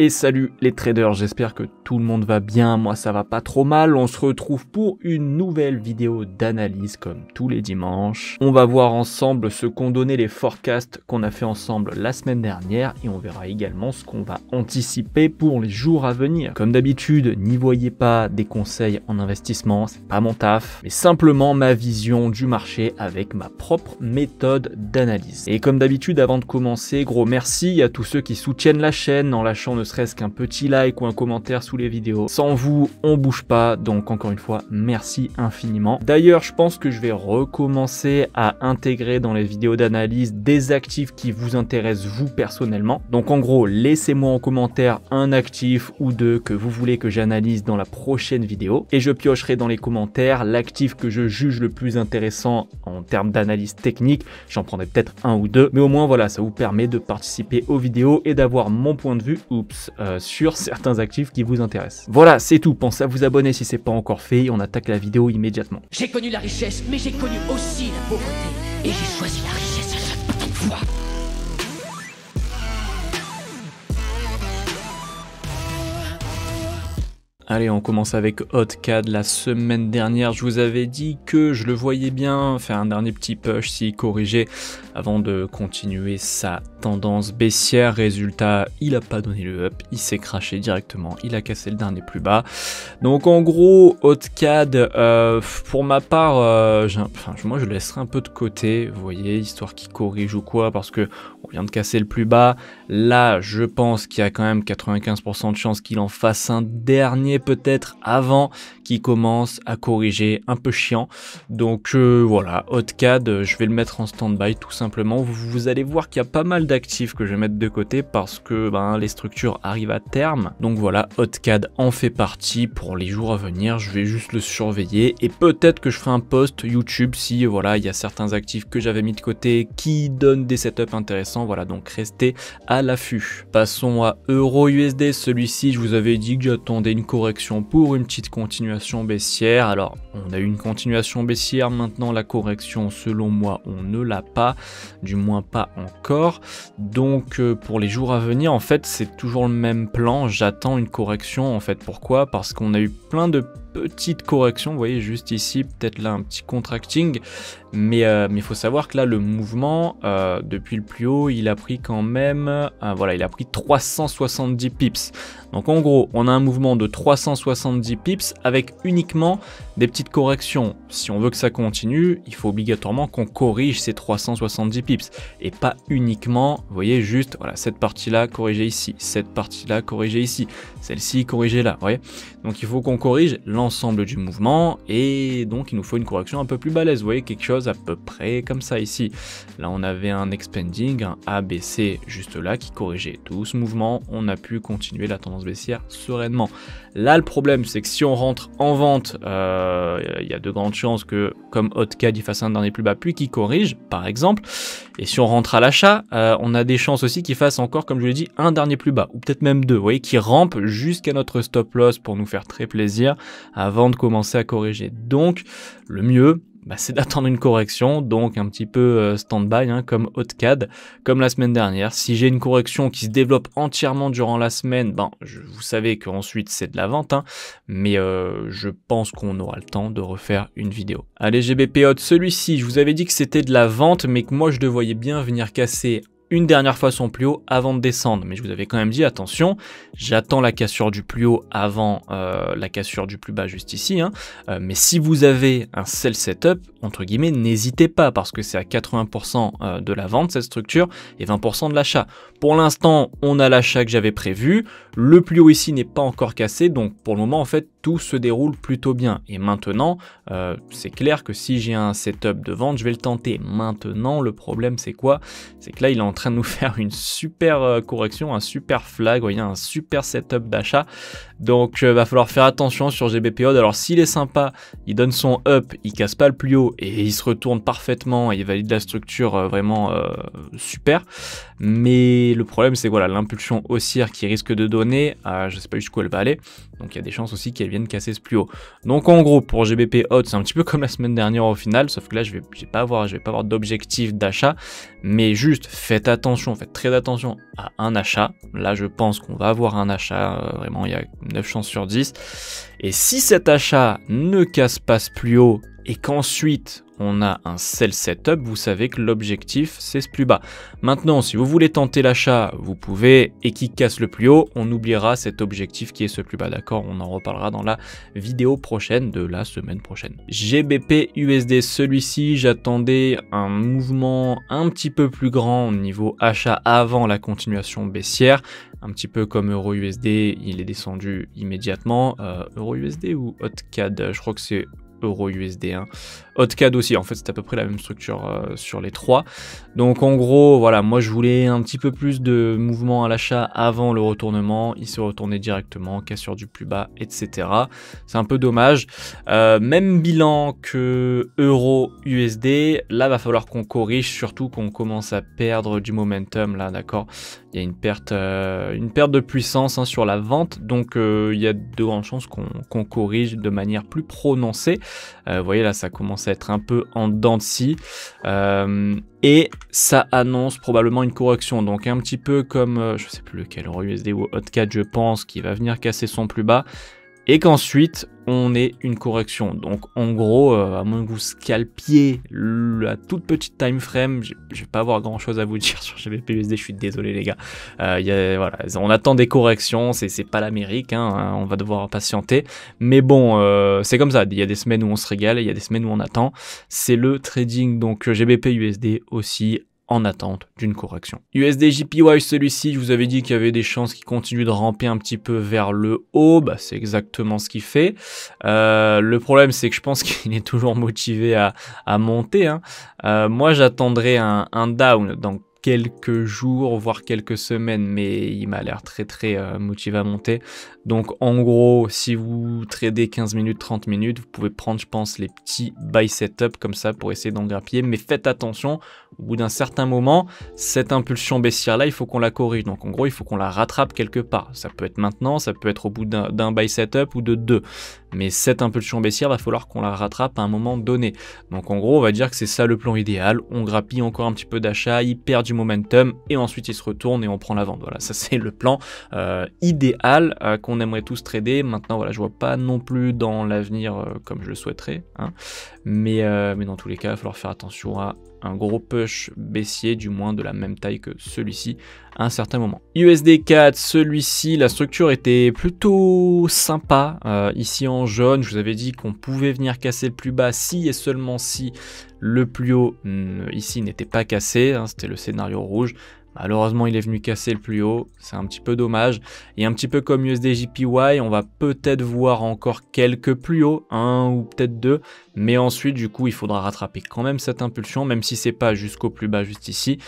et salut les traders, j'espère que tout le monde va bien, moi ça va pas trop mal, on se retrouve pour une nouvelle vidéo d'analyse comme tous les dimanches. On va voir ensemble ce qu'ont donné les forecasts qu'on a fait ensemble la semaine dernière et on verra également ce qu'on va anticiper pour les jours à venir. Comme d'habitude, n'y voyez pas des conseils en investissement, c'est pas mon taf, mais simplement ma vision du marché avec ma propre méthode d'analyse. Et comme d'habitude, avant de commencer, gros merci à tous ceux qui soutiennent la chaîne en lâchant ne serait-ce qu'un petit like ou un commentaire sous les vidéos. Sans vous, on bouge pas, donc encore une fois, merci infiniment. D'ailleurs, je pense que je vais recommencer à intégrer dans les vidéos d'analyse des actifs qui vous intéressent vous personnellement. Donc en gros, laissez-moi en commentaire un actif ou deux que vous voulez que j'analyse dans la prochaine vidéo et je piocherai dans les commentaires l'actif que je juge le plus intéressant en termes d'analyse technique. J'en prendrai peut-être un ou deux, mais au moins voilà, ça vous permet de participer aux vidéos et d'avoir mon point de vue, oups, euh, sur certains actifs qui vous intéressent. Voilà, c'est tout. Pensez à vous abonner si c'est pas encore fait et on attaque la vidéo immédiatement. J'ai connu la richesse, mais j'ai connu aussi la pauvreté. Et j'ai choisi la richesse à chaque fois. Allez, on commence avec HotCAD. La semaine dernière, je vous avais dit que je le voyais bien faire un dernier petit push s'il corrigeait avant de continuer sa tendance baissière. Résultat, il a pas donné le up, il s'est craché directement, il a cassé le dernier plus bas. Donc en gros, HotCAD, euh, pour ma part, euh, moi je laisserai un peu de côté, vous voyez, histoire qu'il corrige ou quoi, parce que on vient de casser le plus bas. Là, je pense qu'il y a quand même 95% de chances qu'il en fasse un dernier peut-être avant qu'il commence à corriger un peu chiant. Donc euh, voilà, HotCAD, je vais le mettre en stand-by tout simplement. Vous, vous allez voir qu'il y a pas mal d'actifs que je vais mettre de côté parce que ben, les structures arrivent à terme. Donc voilà, HotCAD en fait partie pour les jours à venir. Je vais juste le surveiller et peut-être que je ferai un post YouTube si voilà il y a certains actifs que j'avais mis de côté qui donnent des setups intéressants. Voilà, donc restez à l'affût. Passons à Euro USD. Celui-ci, je vous avais dit que j'attendais une correction pour une petite continuation baissière. Alors, on a eu une continuation baissière. Maintenant, la correction, selon moi, on ne l'a pas. Du moins pas encore. Donc, euh, pour les jours à venir, en fait, c'est toujours le même plan. J'attends une correction. En fait, pourquoi? Parce qu'on a eu plein de petites corrections. Vous voyez, juste ici, peut-être là, un petit contracting. Mais euh, il faut savoir que là, le mouvement, euh, depuis le plus haut, il a pris quand même, euh, voilà, il a pris 370 pips. Donc en gros, on a un mouvement de 370 pips avec uniquement des petites corrections. Si on veut que ça continue, il faut obligatoirement qu'on corrige ces 370 pips et pas uniquement, vous voyez, juste, voilà, cette partie-là corrigée ici, cette partie-là corrigée ici, celle-ci corrigée là, vous voyez. Donc il faut qu'on corrige l'ensemble du mouvement et donc il nous faut une correction un peu plus balèze, vous voyez, quelque chose à peu près comme ça ici. Là, on avait un expanding, un ABC juste là qui corrigeait tout ce mouvement. On a pu continuer la tendance baissière sereinement. Là, le problème, c'est que si on rentre en vente, euh, il y a de grandes chances que, comme HotCAD, il fasse un dernier plus bas, puis qu'il corrige, par exemple. Et si on rentre à l'achat, euh, on a des chances aussi qu'il fasse encore, comme je l'ai dit, un dernier plus bas, ou peut-être même deux, vous voyez, qui rampe jusqu'à notre stop loss pour nous faire très plaisir avant de commencer à corriger. Donc, le mieux, bah, c'est d'attendre une correction, donc un petit peu euh, stand-by, hein, comme HotCAD, comme la semaine dernière. Si j'ai une correction qui se développe entièrement durant la semaine, ben, vous savez qu'ensuite c'est de la vente, hein, mais euh, je pense qu'on aura le temps de refaire une vidéo. Allez GBP Hot, celui-ci, je vous avais dit que c'était de la vente, mais que moi je le voyais bien venir casser une dernière fois son plus haut avant de descendre. Mais je vous avais quand même dit, attention, j'attends la cassure du plus haut avant euh, la cassure du plus bas juste ici. Hein. Euh, mais si vous avez un sell setup, entre guillemets, n'hésitez pas parce que c'est à 80% euh, de la vente cette structure et 20% de l'achat. Pour l'instant, on a l'achat que j'avais prévu. Le plus haut ici n'est pas encore cassé. Donc pour le moment, en fait, tout se déroule plutôt bien. Et maintenant, c'est clair que si j'ai un setup de vente, je vais le tenter. Maintenant, le problème, c'est quoi? C'est que là, il est en train nous faire une super euh, correction, un super flag, voyez, un super setup d'achat. Donc euh, va falloir faire attention sur GBPO. Alors s'il est sympa, il donne son up, il casse pas le plus haut et il se retourne parfaitement et il valide la structure euh, vraiment super. Mais le problème c'est voilà l'impulsion haussière qui risque de donner, je sais pas jusqu'où elle va aller. Donc il y a des chances aussi qu'elle vienne casser ce plus haut. Donc en gros pour GBP Hot c'est un petit peu comme la semaine dernière au final, sauf que là je vais, vais pas avoir, je vais pas avoir d'objectif d'achat, mais juste faites attention, faites très attention à un achat. Là, je pense qu'on va avoir un achat, euh, vraiment, il y a 9 chances sur 10. Et si cet achat ne casse pas plus haut et qu'ensuite on a un sell setup, vous savez que l'objectif c'est ce plus bas. Maintenant, si vous voulez tenter l'achat, vous pouvez, et qui casse le plus haut, on oubliera cet objectif qui est ce plus bas, d'accord? On en reparlera dans la vidéo prochaine de la semaine prochaine. GBP USD, celui-ci, j'attendais un mouvement un petit peu plus grand au niveau achat avant la continuation baissière un petit peu comme Euro USD, il est descendu immédiatement. Euh, Euro USD ou HotCAD Je crois que c'est Euro USD. Hein. Hotcad aussi, en fait c'est à peu près la même structure euh, sur les trois. Donc en gros, voilà, moi je voulais un petit peu plus de mouvement à l'achat avant le retournement, il se retournait directement, cassure du plus bas, etc. C'est un peu dommage. Euh, même bilan que Euro USD, là va falloir qu'on corrige, surtout qu'on commence à perdre du momentum là, d'accord il y a une perte, euh, de puissance hein, sur la vente, donc il y a de grandes chances qu'on corrige de manière plus prononcée. Vous voyez là, ça commence à être un peu en dents de scie. Euh, et ça annonce probablement une correction. Donc un petit peu comme, euh, je sais plus lequel, Euro USD ou Hotcat, je pense, qui va venir casser son plus bas et qu'ensuite on ait une correction. Donc en gros, euh, à moins que vous scalpiez la toute petite time frame, je, vais pas avoir grand chose à vous dire sur GBPUSD, je suis désolé les gars. Euh, y a, voilà, on attend des corrections, c'est pas l'Amérique, hein, hein, on va devoir patienter. Mais bon, euh, c'est comme ça, il y a des semaines où on se régale, il y a des semaines où on attend. C'est le trading, donc GBPUSD aussi en attente d'une correction. USD JPY, celui-ci, je vous avais dit qu'il y avait des chances qu'il continue de ramper un petit peu vers le haut, bah, c'est exactement ce qu'il fait. Euh, le problème, c'est que je pense qu'il est toujours motivé à, monter. Hein. Euh, moi, j'attendrai un, un down, donc quelques jours, voire quelques semaines, mais il m'a l'air très très euh, motivé à monter. Donc en gros, si vous tradez 15 minutes, 30 minutes, vous pouvez prendre, je pense, les petits buy setup comme ça pour essayer d'en grappiller. Mais faites attention, au bout d'un certain moment, cette impulsion baissière-là, il faut qu'on la corrige. Donc en gros, il faut qu'on la rattrape quelque part. Ça peut être maintenant, ça peut être au bout d'un buy setup ou de deux. Mais cette impulsion baissière, va falloir qu'on la rattrape à un moment donné. Donc en gros, on va dire que c'est ça le plan idéal. On grappille encore un petit peu d'achat, il perd du momentum et ensuite il se retourne et on prend la vente. Voilà, ça c'est le plan euh, idéal euh, qu'on aimerait tous trader. Maintenant, voilà, je vois pas non plus dans l'avenir euh, comme je le souhaiterais. Hein. Mais, mais dans tous les cas, il va falloir faire attention à un gros push baissier, du moins de la même taille que celui-ci à un certain moment. USD 4, celui-ci, la structure était plutôt sympa. Euh, ici en jaune, je vous avais dit qu'on pouvait venir casser le plus bas si et seulement si le plus haut ici n'était pas cassé. Hein, c'était le scénario rouge. Malheureusement, il est venu casser le plus haut, c'est un petit peu dommage. Et un petit peu comme USDJPY, on va peut-être voir encore quelques plus hauts, un ou peut-être deux, mais ensuite, du coup, il faudra rattraper quand même cette impulsion, même si c'est pas jusqu'au plus bas juste ici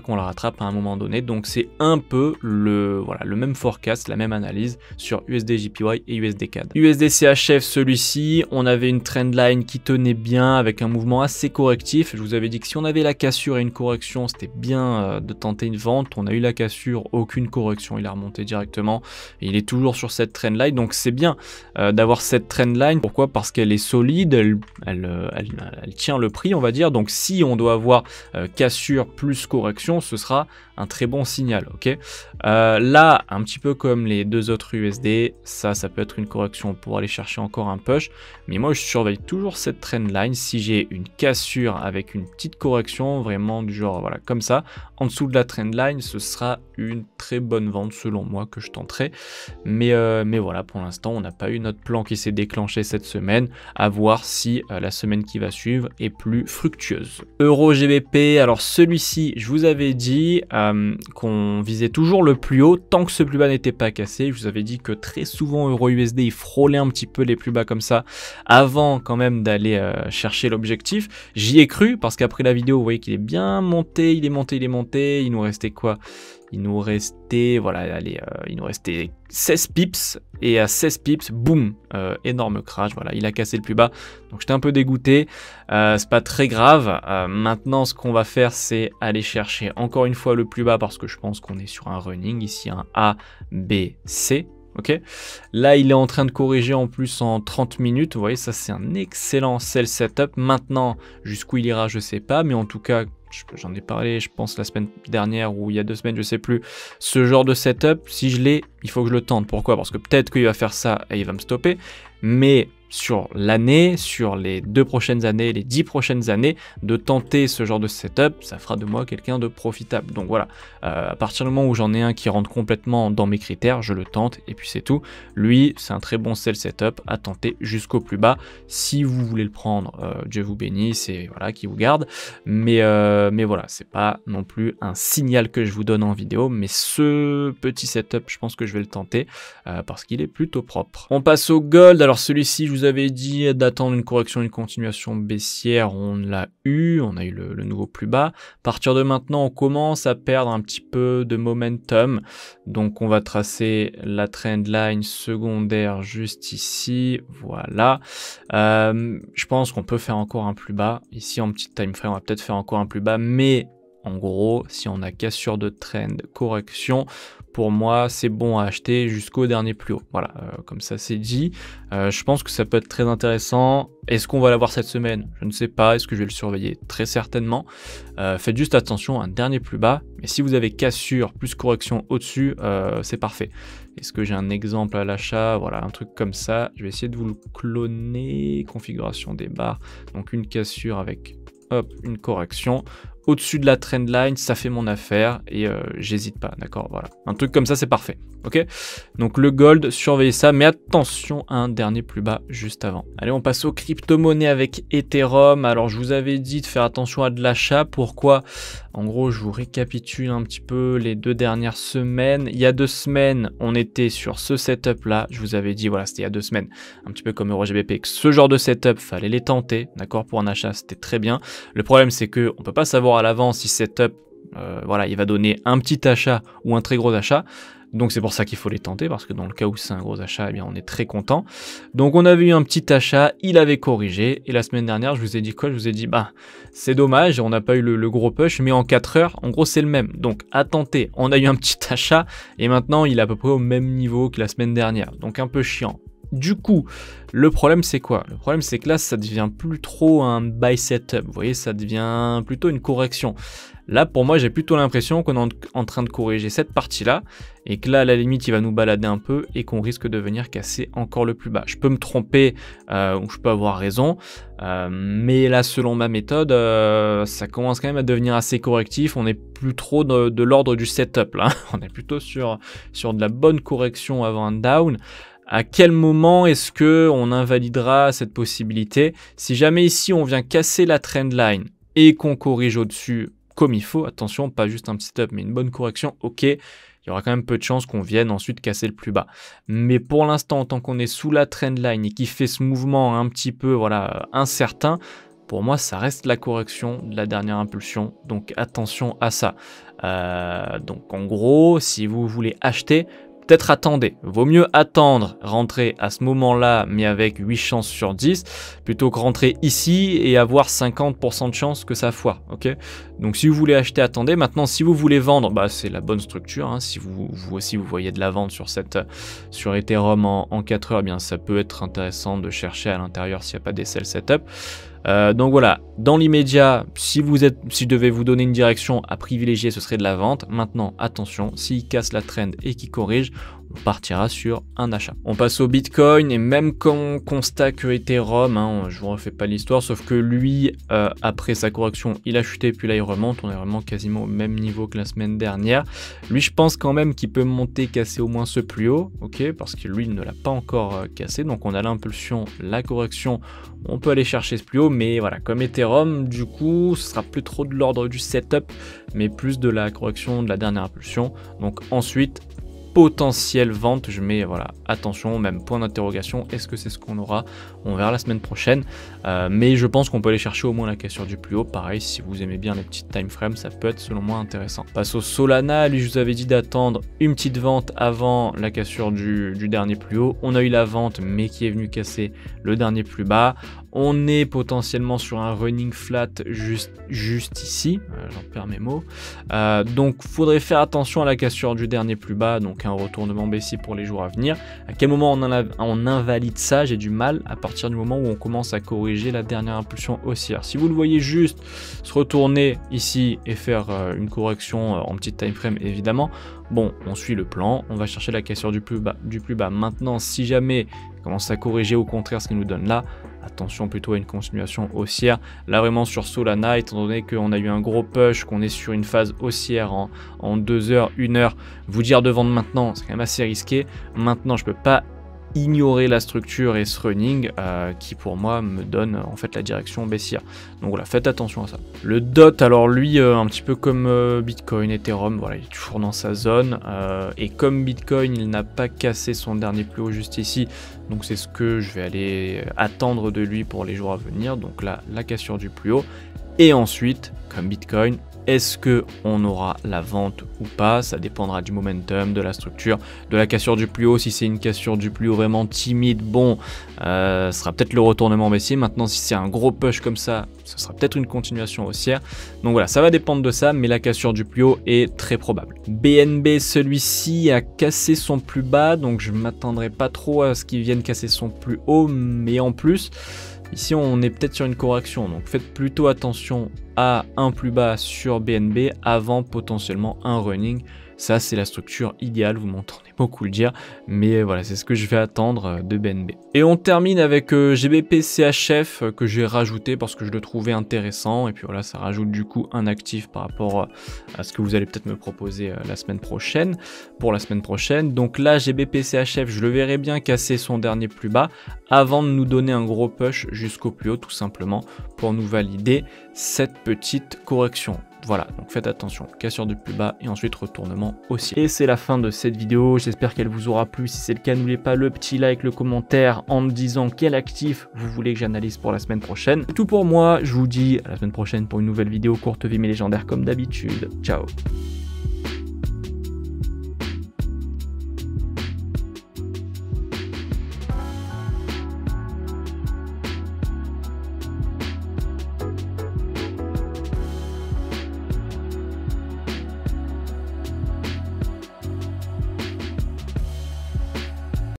qu'on la rattrape à un moment donné. Donc c'est un peu le, voilà, le même forecast, la même analyse sur USD JPY et USD CAD. USD CHF, celui-ci, on avait une trendline qui tenait bien avec un mouvement assez correctif. Je vous avais dit que si on avait la cassure et une correction, c'était bien euh, de tenter une vente. On a eu la cassure, aucune correction, il a remonté directement. il est toujours sur cette trendline, donc c'est bien euh, d'avoir cette trendline. Pourquoi? Parce qu'elle est solide, elle, elle, tient le prix, on va dire. Donc si on doit avoir euh, cassure plus correction, ce sera un très bon signal, ok? Euh, Là, un petit peu comme les deux autres USD, ça, ça peut être une correction pour aller chercher encore un push, mais moi je surveille toujours cette trendline, si j'ai une cassure avec une petite correction, vraiment du genre, voilà, comme ça, en dessous de la trendline, ce sera une très bonne vente selon moi que je tenterai, mais, euh, mais voilà, pour l'instant, on n'a pas eu notre plan qui s'est déclenché cette semaine, à voir si euh, la semaine qui va suivre est plus fructueuse. Euro GBP, alors celui-ci, je vous avais dit, euh, qu'on visait toujours le plus haut tant que ce plus bas n'était pas cassé. Je vous avais dit que très souvent Euro USD il frôlait un petit peu les plus bas comme ça avant quand même d'aller euh, chercher l'objectif. J'y ai cru parce qu'après la vidéo vous voyez qu'il est bien monté, il est monté, il est monté. Il nous restait quoi? Il nous restait, voilà, allez, euh, 16 pips, et à 16 pips, boum, euh, énorme crash, voilà, il a cassé le plus bas, donc j'étais un peu dégoûté, euh, c'est pas très grave, maintenant ce qu'on va faire c'est aller chercher encore une fois le plus bas, parce que je pense qu'on est sur un running, ici un A, B, C, ok? Là, il est en train de corriger en plus en 30 minutes. Vous voyez, ça c'est un excellent sell setup. Maintenant, jusqu'où il ira, je sais pas, mais en tout cas, j'en ai parlé, je pense, la semaine dernière ou il y a deux semaines, je sais plus, ce genre de setup, si je l'ai, il faut que je le tente. Pourquoi? Parce que peut-être qu'il va faire ça et il va me stopper, mais sur l'année, sur les deux prochaines années, les dix prochaines années, de tenter ce genre de setup, ça fera de moi quelqu'un de profitable. Donc voilà, euh, à partir du moment où j'en ai un qui rentre complètement dans mes critères, je le tente et puis c'est tout. Lui, c'est un très bon sell setup à tenter jusqu'au plus bas. Si vous voulez le prendre, euh, Dieu vous bénisse c'est voilà qui vous garde. Mais, euh, mais voilà, c'est pas non plus un signal que je vous donne en vidéo, mais ce petit setup, je pense que je vais le tenter parce qu'il est plutôt propre. On passe au gold. Alors celui-ci, je vous avais dit d'attendre une correction, une continuation baissière, on l'a eu, on a eu le, nouveau plus bas. À partir de maintenant, on commence à perdre un petit peu de momentum. Donc on va tracer la trend line secondaire juste ici, voilà. Euh, je pense qu'on peut faire encore un plus bas. Ici en petit time frame, on va peut-être faire encore un plus bas, mais en gros, si on a cassure de trend, correction, pour moi, c'est bon à acheter jusqu'au dernier plus haut. Voilà, euh, comme ça c'est dit. Euh, je pense que ça peut être très intéressant. Est-ce qu'on va l'avoir cette semaine? Je ne sais pas. Est-ce que je vais le surveiller? Très certainement. Euh, faites juste attention un dernier plus bas. Mais si vous avez cassure plus correction au-dessus, c'est parfait. Est-ce que j'ai un exemple à l'achat? Voilà, un truc comme ça. Je vais essayer de vous le cloner. Configuration des barres. Donc une cassure avec hop, une correction au-dessus de la trendline, ça fait mon affaire et euh, j'hésite pas, d'accord Voilà. Un truc comme ça, c'est parfait, ok? Donc le gold, surveillez ça, mais attention à un dernier plus bas juste avant. Allez, on passe aux crypto-monnaies avec Ethereum. Alors, je vous avais dit de faire attention à de l'achat. Pourquoi? En gros, je vous récapitule un petit peu les deux dernières semaines. Il y a deux semaines, on était sur ce setup-là. Je vous avais dit, voilà, c'était il y a deux semaines, un petit peu comme EuroGBP, que ce genre de setup, fallait les tenter, d'accord Pour un achat, c'était très bien. Le problème, c'est que on peut pas savoir à l'avance si setup, euh, voilà, il va donner un petit achat ou un très gros achat. Donc c'est pour ça qu'il faut les tenter, parce que dans le cas où c'est un gros achat, eh bien on est très content. Donc on avait eu un petit achat, il avait corrigé, et la semaine dernière, je vous ai dit quoi? Je vous ai dit, bah c'est dommage, on n'a pas eu le, gros push, mais en 4 heures, en gros c'est le même. Donc à tenter, on a eu un petit achat, et maintenant il est à peu près au même niveau que la semaine dernière. Donc un peu chiant. Du coup, le problème c'est quoi? Le problème c'est que là ça devient plus trop un buy setup, vous voyez, ça devient plutôt une correction. Là pour moi j'ai plutôt l'impression qu'on est en train de corriger cette partie-là et que là à la limite il va nous balader un peu et qu'on risque de venir casser encore le plus bas. Je peux me tromper euh, ou je peux avoir raison, euh, mais là selon ma méthode euh, ça commence quand même à devenir assez correctif, on n'est plus trop de, l'ordre du setup là, on est plutôt sur, sur de la bonne correction avant un down à quel moment est-ce que on invalidera cette possibilité Si jamais ici on vient casser la trendline et qu'on corrige au-dessus comme il faut, attention, pas juste un petit up mais une bonne correction, ok, il y aura quand même peu de chances qu'on vienne ensuite casser le plus bas. Mais pour l'instant, tant qu'on est sous la trendline et qui fait ce mouvement un petit peu voilà incertain, pour moi, ça reste la correction de la dernière impulsion. Donc attention à ça. Euh, donc en gros, si vous voulez acheter, peut-être attendez. Vaut mieux attendre, rentrer à ce moment-là, mais avec 8 chances sur 10, plutôt que rentrer ici et avoir 50% de chances que ça foire. Donc si vous voulez acheter, attendez. Maintenant, si vous voulez vendre, bah, c'est la bonne structure. Hein. Si vous, aussi vous voyez de la vente sur, cette, sur Ethereum en, en 4 heures, eh bien ça peut être intéressant de chercher à l'intérieur s'il n'y a pas des sell setup. Euh, donc voilà, dans l'immédiat, si vous êtes, si je devais vous donner une direction à privilégier, ce serait de la vente. Maintenant, attention, s'il casse la trend et qu'il corrige, on partira sur un achat. On passe au Bitcoin et même quand on constate que Ethereum, hein, je vous refais pas l'histoire, sauf que lui, euh, après sa correction, il a chuté puis là il remonte, on est vraiment quasiment au même niveau que la semaine dernière. Lui, je pense quand même qu'il peut monter, casser au moins ce plus haut, ok, parce que lui ne l'a pas encore euh, cassé, donc on a l'impulsion, la correction, on peut aller chercher ce plus haut, mais voilà, comme Ethereum, du coup, ce sera plus trop de l'ordre du setup, mais plus de la correction de la dernière impulsion. Donc ensuite, potentielle vente. Je mets voilà, attention, même point d'interrogation. Est-ce que c'est ce qu'on aura? On verra la semaine prochaine. Euh, mais je pense qu'on peut aller chercher au moins la cassure du plus haut. Pareil, si vous aimez bien les petites time frames, ça peut être selon moi intéressant. Passe au Solana. Lui, je vous avais dit d'attendre une petite vente avant la cassure du, dernier plus haut. On a eu la vente, mais qui est venu casser le dernier plus bas On est potentiellement sur un running flat juste, juste ici, euh, j'en perds mes mots. Euh, donc faudrait faire attention à la cassure du dernier plus bas, donc un retournement baissier pour les jours à venir. À quel moment on, on invalide ça? J'ai du mal à partir du moment où on commence à corriger la dernière impulsion haussière. Si vous le voyez juste se retourner ici et faire euh, une correction en petit time frame évidemment, bon on suit le plan, on va chercher la cassure du plus bas. Du plus bas. Maintenant si jamais commence à corriger au contraire ce qu'il nous donne là, attention plutôt à une continuation haussière. Là vraiment sur Solana, étant donné qu'on a eu un gros push, qu'on est sur une phase haussière en, 2 heures, 1 heure, vous dire de vendre maintenant, c'est quand même assez risqué. Maintenant, je peux pas ignorer la structure et ce running euh, qui pour moi me donne en fait la direction baissière. Donc voilà, faites attention à ça. Le DOT, alors lui, euh, un petit peu comme euh, Bitcoin, Ethereum, voilà, il est toujours dans sa zone. et comme Bitcoin, il n'a pas cassé son dernier plus haut juste ici, donc c'est ce que je vais aller attendre de lui pour les jours à venir. Donc là, la cassure du plus haut. Et ensuite, comme Bitcoin, est-ce que on aura la vente ou pas? Ça dépendra du momentum, de la structure, de la cassure du plus haut. Si c'est une cassure du plus haut vraiment timide, bon, euh, ce sera peut-être le retournement baissier. Maintenant, si c'est un gros push comme ça, ce sera peut-être une continuation haussière. Donc voilà, ça va dépendre de ça, mais la cassure du plus haut est très probable. BNB, celui-ci a cassé son plus bas, donc je m'attendrai pas trop à ce qu'il vienne casser son plus haut, mais en plus, Ici, on est peut-être sur une correction, donc faites plutôt attention à un plus bas sur BNB avant potentiellement un running. Ça, c'est la structure idéale, vous m'entendez beaucoup le dire, mais voilà, c'est ce que je vais attendre euh, de BNB. Et on termine avec euh, GBP CHF euh, que j'ai rajouté parce que je le trouvais intéressant, et puis voilà, ça rajoute du coup un actif par rapport à ce que vous allez peut-être me proposer la semaine prochaine, pour la semaine prochaine. Donc là, GBP CHF, je le verrai bien casser son dernier plus bas avant de nous donner un gros push jusqu'au plus haut, tout simplement, pour nous valider cette petite correction. Voilà, donc faites attention, cassure du plus bas et ensuite retournement aussi. Et c'est la fin de cette vidéo, j'espère qu'elle vous aura plu. Si c'est le cas, n'oubliez pas le petit like, le commentaire en me disant quel actif vous voulez que j'analyse pour la semaine prochaine. Tout pour moi, je vous dis à la semaine prochaine pour une nouvelle vidéo courte vie mais légendaire comme d'habitude. Ciao